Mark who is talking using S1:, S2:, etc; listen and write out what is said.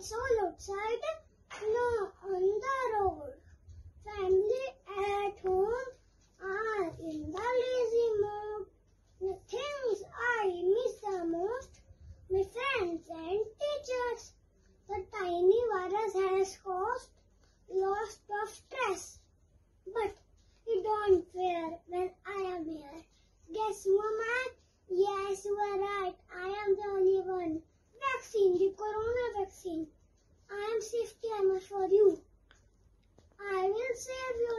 S1: it's all outside. No. Camera for you. I will save you,